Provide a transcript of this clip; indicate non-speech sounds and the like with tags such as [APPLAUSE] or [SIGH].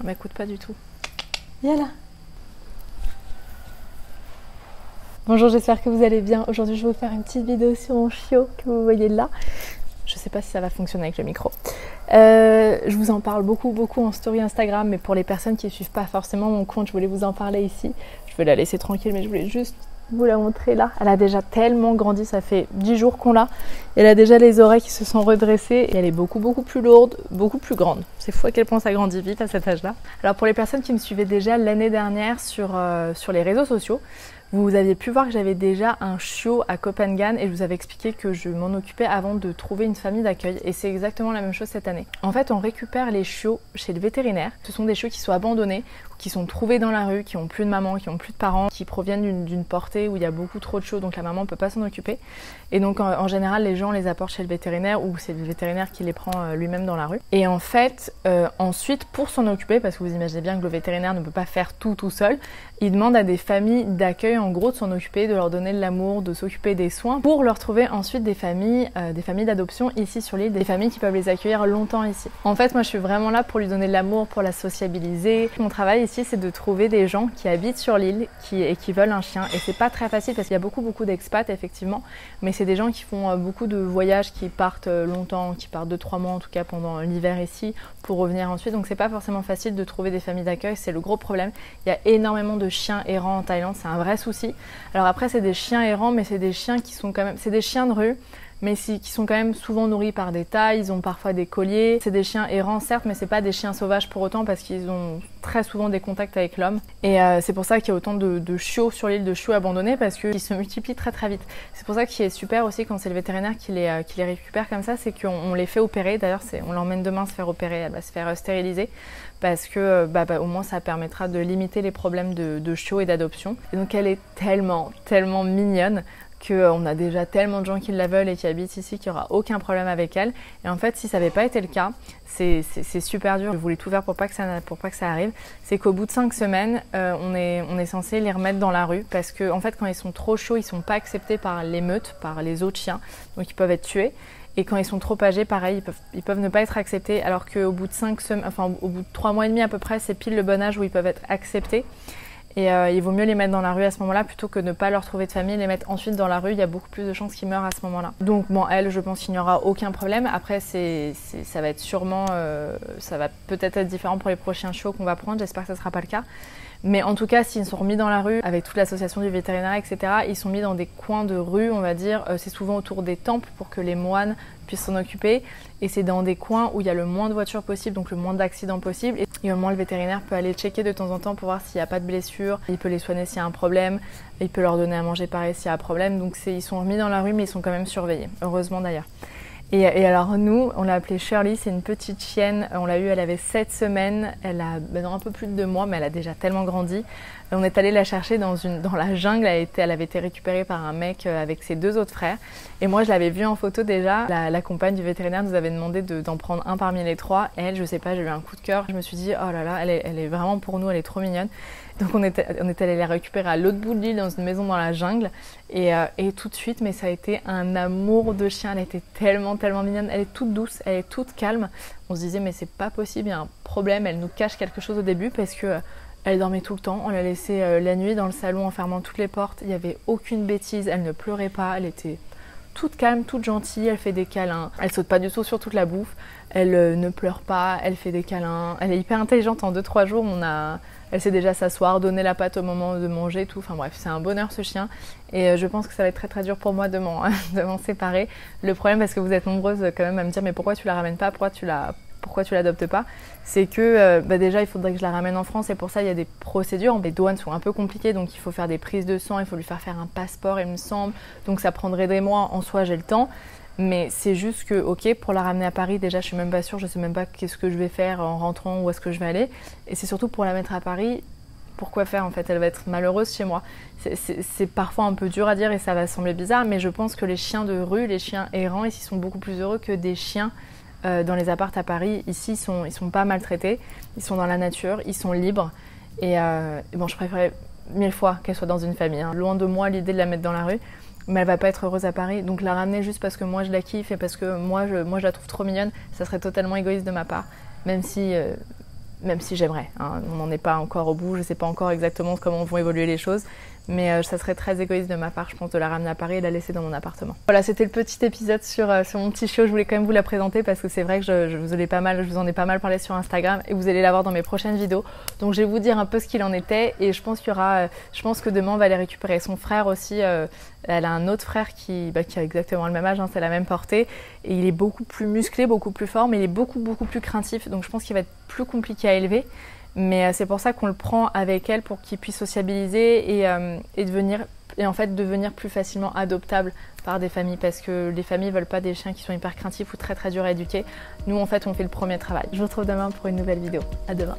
Elle m'écoute pas du tout. Viens là. Bonjour, j'espère que vous allez bien. Aujourd'hui, je vais vous faire une petite vidéo sur mon chiot que vous voyez là. Je sais pas si ça va fonctionner avec le micro. Euh, je vous en parle beaucoup, beaucoup en story Instagram, mais pour les personnes qui ne suivent pas forcément mon compte, je voulais vous en parler ici. Je vais la laisser tranquille, mais je voulais juste vous la montrer là. Elle a déjà tellement grandi, ça fait 10 jours qu'on l'a. Elle a déjà les oreilles qui se sont redressées et elle est beaucoup beaucoup plus lourde, beaucoup plus grande. C'est fou à quel point ça grandit vite à cet âge-là. Alors pour les personnes qui me suivaient déjà l'année dernière sur, euh, sur les réseaux sociaux, vous aviez pu voir que j'avais déjà un chiot à Copenhague et je vous avais expliqué que je m'en occupais avant de trouver une famille d'accueil et c'est exactement la même chose cette année. En fait, on récupère les chiots chez le vétérinaire. Ce sont des chiots qui sont abandonnés qui sont trouvés dans la rue, qui ont plus de maman, qui ont plus de parents, qui proviennent d'une portée où il y a beaucoup trop de chiots, donc la maman ne peut pas s'en occuper. Et donc en, général, les gens les apportent chez le vétérinaire ou c'est le vétérinaire qui les prend euh, lui-même dans la rue. Et en fait, euh, ensuite, pour s'en occuper, parce que vous imaginez bien que le vétérinaire ne peut pas faire tout tout seul, il demande à des familles d'accueil en gros de s'en occuper, de leur donner de l'amour, de s'occuper des soins, pour leur trouver ensuite des familles, euh, des familles d'adoption ici sur l'île, des familles qui peuvent les accueillir longtemps ici. En fait, moi je suis vraiment là pour lui donner de l'amour, pour la sociabiliser. Mon travail ici, c'est de trouver des gens qui habitent sur l'île qui, et qui veulent un chien. Et c'est pas très facile parce qu'il y a beaucoup, beaucoup d'expats, effectivement. Mais c'est des gens qui font euh, beaucoup de voyages, qui partent euh, longtemps, qui partent 2-3 mois en tout cas pendant l'hiver ici pour revenir ensuite. Donc c'est pas forcément facile de trouver des familles d'accueil. C'est le gros problème. Il y a énormément de chiens errants en Thaïlande. C'est un vrai souci. Alors après, c'est des chiens errants, mais c'est des chiens qui sont quand même. C'est des chiens de rue mais qui sont quand même souvent nourris par des tailles, ils ont parfois des colliers. C'est des chiens errants certes, mais c'est pas des chiens sauvages pour autant parce qu'ils ont très souvent des contacts avec l'homme. Et euh, c'est pour ça qu'il y a autant de, chiots sur l'île, de chiots abandonnés parce qu'ils se multiplient très très vite. C'est pour ça qu'il est super aussi quand c'est le vétérinaire qui les, euh, récupère comme ça, c'est qu'on les fait opérer. D'ailleurs, on l'emmène demain se faire opérer, elle va se faire euh, stériliser parce que bah, bah, au moins ça permettra de limiter les problèmes de, de chiots et d'adoption. Et donc elle est tellement, tellement mignonne qu'on euh, a déjà tellement de gens qui la veulent et qui habitent ici qu'il n'y aura aucun problème avec elle. Et en fait, si ça n'avait pas été le cas, c'est super dur. Je voulais tout faire pour pas que ça, pour pas que ça arrive. C'est qu'au bout de cinq semaines, euh, on, est, on est censé les remettre dans la rue parce que en fait, quand ils sont trop chauds, ils sont pas acceptés par les meutes, par les autres chiens, donc ils peuvent être tués. Et quand ils sont trop âgés, pareil, ils peuvent, ils peuvent ne pas être acceptés, alors qu'au bout de cinq semaines, enfin au bout de trois mois et demi à peu près, c'est pile le bon âge où ils peuvent être acceptés. Et euh, il vaut mieux les mettre dans la rue à ce moment-là plutôt que de ne pas leur trouver de famille, les mettre ensuite dans la rue. Il y a beaucoup plus de chances qu'ils meurent à ce moment-là. Donc bon, elle, je pense qu'il n'y aura aucun problème. Après, ça va être sûrement, euh, ça va peut-être être différent pour les prochains chiots qu'on va prendre. J'espère que ne sera pas le cas. Mais en tout cas, s'ils sont remis dans la rue, avec toute l'association du vétérinaire, etc., ils sont mis dans des coins de rue, on va dire. Euh, c'est souvent autour des temples pour que les moines puissent s'en occuper. Et c'est dans des coins où il y a le moins de voitures possible, donc le moins d'accidents possible. Et au moins, le vétérinaire peut aller checker de temps en temps pour voir s'il n'y a pas de blessure. Il peut les soigner s'il y a un problème. Il peut leur donner à manger pareil s'il y a un problème. Donc ils sont remis dans la rue, mais ils sont quand même surveillés. Heureusement d'ailleurs. Et, alors nous, on l'a appelée Shirley, c'est une petite chienne. On l'a eue, elle avait 7 semaines. Elle a ben, un peu plus de 2 mois, mais elle a déjà tellement grandi. On est allé la chercher dans, une, dans la jungle. Elle, été, elle avait été récupérée par un mec euh, avec ses deux autres frères. Et moi, je l'avais vue en photo déjà. La, compagne du vétérinaire nous avait demandé d'en prendre un parmi les trois. Et elle, je sais pas, j'ai eu un coup de cœur. Je me suis dit, oh là là, elle est, elle est vraiment pour nous, elle est trop mignonne. Donc on est, allé la récupérer à l'autre bout de l'île dans une maison dans la jungle et, euh, et, tout de suite, mais ça a été un amour de chien. Elle était tellement, tellement mignonne. Elle est toute douce, elle est toute calme. On se disait mais c'est pas possible, il y a un problème. Elle nous cache quelque chose au début parce que euh, elle dormait tout le temps. On l'a laissée euh, la nuit dans le salon en fermant toutes les portes. Il n'y avait aucune bêtise. Elle ne pleurait pas. Elle était toute calme, toute gentille, elle fait des câlins, elle saute pas du tout sur toute la bouffe, elle ne pleure pas, elle fait des câlins, elle est hyper intelligente en 2-3 jours, on a, elle sait déjà s'asseoir, donner la pâte au moment de manger, tout. Enfin bref, c'est un bonheur ce chien. Et euh, je pense que ça va être très très dur pour moi de m'en [LAUGHS] séparer. Le problème, parce que vous êtes nombreuses quand même à me dire, mais pourquoi tu la ramènes pas? Pourquoi tu la pourquoi tu l'adoptes pas, c'est que euh, bah déjà il faudrait que je la ramène en France et pour ça il y a des procédures. Les douanes sont un peu compliquées donc il faut faire des prises de sang, il faut lui faire faire un passeport il me semble, donc ça prendrait des mois. En soi j'ai le temps, mais c'est juste que, ok, pour la ramener à Paris, déjà, je suis même pas sûre, je sais même pas qu'est-ce que je vais faire en rentrant, où est-ce que je vais aller. Et c'est surtout pour la mettre à Paris, pourquoi faire en fait Elle va être malheureuse chez moi. C'est parfois un peu dur à dire et ça va sembler bizarre, mais je pense que les chiens de rue, les chiens errants, ici sont beaucoup plus heureux que des chiens euh, dans les appartes à Paris. Ici, ils sont, sont pas maltraités, ils sont dans la nature, ils sont libres. Et, euh, bon, je préférerais mille fois qu'elle soit dans une famille. Hein. Loin de moi l'idée de la mettre dans la rue mais elle va pas être heureuse à Paris. Donc la ramener juste parce que moi je la kiffe et parce que moi je, moi je la trouve trop mignonne, ça serait totalement égoïste de ma part. Même si, euh, même si j'aimerais. Hein. On n'en est pas encore au bout, je sais pas encore exactement comment vont évoluer les choses, mais euh, ça serait très égoïste de ma part, je pense, de la ramener à Paris et la laisser dans mon appartement. Voilà, c'était le petit épisode sur, euh, sur mon petit chiot. Je voulais quand même vous la présenter parce que c'est vrai que je, vous ai pas mal, en ai pas mal parlé sur Instagram et vous allez la voir dans mes prochaines vidéos. Donc je vais vous dire un peu ce qu'il en était et je pense qu'il y aura, euh, que demain on va aller récupérer son frère aussi. elle a un autre frère qui, bah, qui a exactement le même âge, hein, c'est la même portée et il est beaucoup plus musclé, beaucoup plus fort, mais il est beaucoup beaucoup plus craintif. Donc je pense qu'il va être plus compliqué à élever. Mais euh, c'est pour ça qu'on le prend avec elle pour qu'il puisse sociabiliser et, euh, devenir, en fait devenir plus facilement adoptable par des familles parce que les familles veulent pas des chiens qui sont hyper craintifs ou très très durs à éduquer. Nous en fait on fait le premier travail. Je vous retrouve demain pour une nouvelle vidéo. À demain.